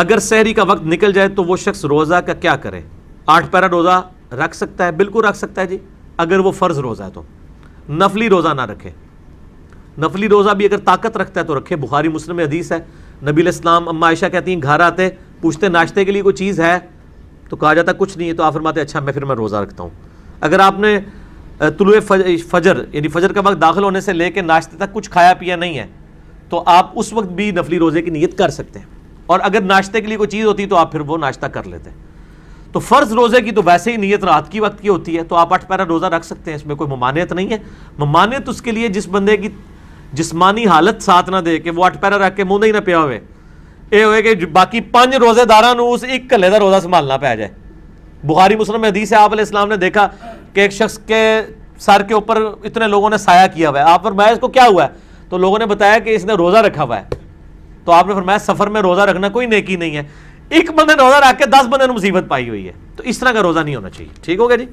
اگر سحری کا وقت نکل جائے تو وہ شخص روزہ کا کیا کرے؟ آٹھ پیرا روزہ رکھ سکتا ہے؟ بالکل رکھ سکتا ہے جی۔ اگر وہ فرض روزہ ہے تو۔ نفلی روزہ نہ رکھے۔ نفلی روزہ بھی اگر طاقت رکھتا ہے تو رکھے۔ بخاری مسلم میں حدیث ہے۔ نبی الاسلام اما عائشہ کہتی ہیں، گھر آتے، پوچھتے ناشتے کے لیے کوئی چیز ہے؟ تو کہا جاتا کچھ نہیں ہے۔ تو آپ فرماتے اچھا میں پھر میں روزہ رکھتا ہوں۔ اگر آپ نے طلوع فجر یعنی فجر کا وقت داخل ہونے سے لے کے ناشتے تک کچھ کھایا پیا نہیں ہے، تو آپ اس وقت بھی نفلی روزے کی نیت کر سکتے ہیں۔ اور اگر ناشتے کے لیے کوئی چیز ہوتی تو آپ پھر وہ ناشتہ کر لیتے۔ تو فرض روزے کی تو ویسے ہی نیت رات کی وقت کی ہوتی ہے، تو آپ اٹھ پیرا روزہ رکھ سکتے ہیں، اس میں کوئی ممانعت نہیں ہے۔ ممانعت اس کے لیے جس بندے کی جسمانی حالت ساتھ نہ دے کہ وہ اٹھ پیرا رکھ کے منہ نہیں نہ پیا ہوئے۔ اے ہوئے کہ باقی پانچ روزے دارہ اس ایک کلے دا روزہ سنبھالنا پہ جائے۔ بخاری مسلم حدیث ہے، آپ علیہ السلام نے دیکھا کہ ایک شخص کے سر کے اوپر اتنے لوگوں نے سایہ کیا ہوا ہے۔ آپ فرمایا اس کو کیا ہوا ہے؟ تو لوگوں نے بتایا کہ اس نے روزہ رکھا ہوا ہے۔ تو آپ نے فرمایا سفر میں روزہ رکھنا کوئی نیکی نہیں ہے۔ ایک بندے نے روزہ رکھ کے دس بندے نے مصیبت پائی ہوئی ہے۔ تو اس طرح کا روزہ نہیں ہونا چاہیے۔ ٹھیک ہو گیا جی؟